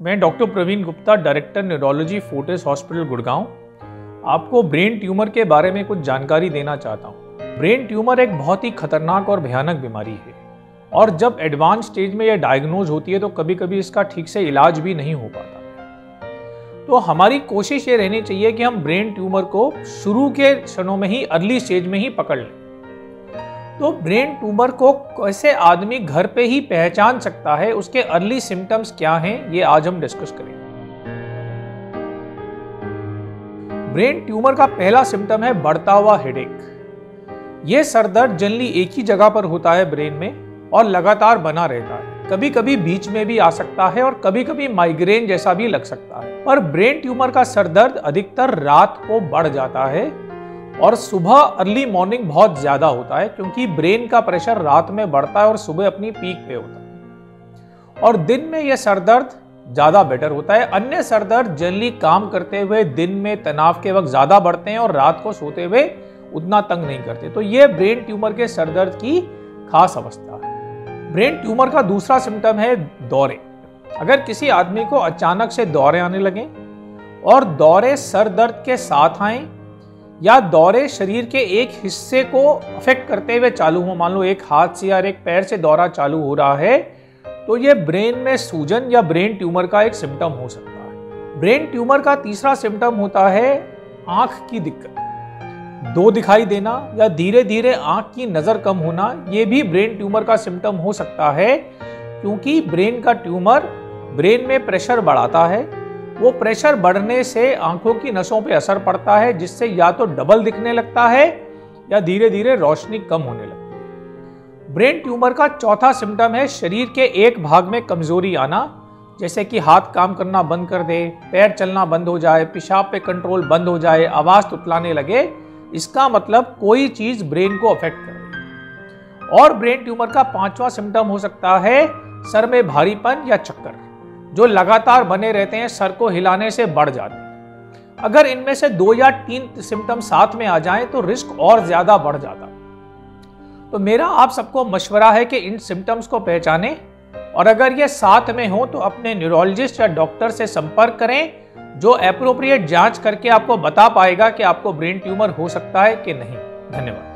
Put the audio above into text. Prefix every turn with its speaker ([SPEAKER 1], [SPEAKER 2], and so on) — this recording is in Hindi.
[SPEAKER 1] मैं doctor Praveen Gupta, director neurology Fortis hospital Gurgaon. आपको ब्रेन ट्यूमर के बारे में कुछ जानकारी देना चाहता हूँ। ब्रेन ट्यूमर एक बहुत ही खतरनाक और भयानक बीमारी है। और जब एडवांस स्टेज में यह डायग्नोज होती है तो कभी कभी इसका ठीक से इलाज भी नहीं हो पाता। तो हमारी कोशिश ये रहनी चाहिए कि हम ब्रेन ट्यूमर को शुरू के क्षणों में ही अर्ली स्टेज में ही पकड़ लें। तो ब्रेन ट्यूमर को कैसे आदमी घर पे ही पहचान सकता है? उसके अर्ली सिम्टम्स क्या हैं? ये आज हम डिस्कस करेंगे। ब्रेन ट्यूमर का पहला सिम्टम है बढ़ता हुआ हेडेक ये सरदर्द जनरली एक ही जगह पर होता है ब्रेन में और लगातार बना रहता है। कभी कभी बीच में भी आ सकता है और कभी कभी माइग्रेन जैसा भी लग सकता है। पर ब्रेन ट्यूमर का सरदर्द अधिकतर रात को बढ़ जाता है और सुबह अर्ली मॉर्निंग बहुत ज़्यादा होता है, क्योंकि ब्रेन का प्रेशर रात में बढ़ता है और सुबह अपनी पीक पे होता है। और दिन में यह सरदर्द ज़्यादा बेटर होता है। अन्य सरदर्द जनरली काम करते हुए दिन में तनाव के वक्त ज़्यादा बढ़ते हैं और रात को सोते हुए उतना तंग नहीं करते। तो यह ब्रेन ट्यूमर के सरदर्द की खास अवस्था है। ब्रेन ट्यूमर का दूसरा सिम्टम है दौरे। अगर किसी आदमी को अचानक से दौरे आने लगे और दौरे सर दर्द के साथ आए या दौरे शरीर के एक हिस्से को अफेक्ट करते हुए चालू हो। मान लो एक हाथ से या एक पैर से दौरा चालू हो रहा है तो ये ब्रेन में सूजन या ब्रेन ट्यूमर का एक सिम्टम हो सकता है। ब्रेन ट्यूमर का तीसरा सिम्टम होता है आँख की दिक्कत। दो दिखाई देना या धीरे धीरे आँख की नज़र कम होना, ये भी ब्रेन ट्यूमर का सिम्टम हो सकता है, क्योंकि ब्रेन का ट्यूमर ब्रेन में प्रेशर बढ़ाता है वो प्रेशर बढ़ने से आँखों की नसों पर असर पड़ता है, जिससे या तो डबल दिखने लगता है या धीरे धीरे रोशनी कम होने लगती है। ब्रेन ट्यूमर का चौथा सिम्टम है शरीर के एक भाग में कमज़ोरी आना, जैसे कि हाथ काम करना बंद कर दे, पैर चलना बंद हो जाए, पेशाब पे कंट्रोल बंद हो जाए, आवाज़ तुतलाने लगे, इसका मतलब कोई चीज़ ब्रेन को अफेक्ट कर और ब्रेन ट्यूमर का पांचवा सिम्टम हो सकता है सर में भारीपन या चक्कर। जो लगातार बने रहते हैं, सर को हिलाने से बढ़ जाते हैं। अगर इनमें से दो या तीन सिम्टम साथ में आ जाएँ तो रिस्क और ज़्यादा बढ़ जाता। तो मेरा आप सबको मशवरा है कि इन सिम्टम्स को पहचानें, और अगर ये साथ में हो तो अपने न्यूरोलॉजिस्ट या डॉक्टर से संपर्क करें, जो अप्रोप्रिएट जाँच करके आपको बता पाएगा कि आपको ब्रेन ट्यूमर हो सकता है कि नहीं। धन्यवाद।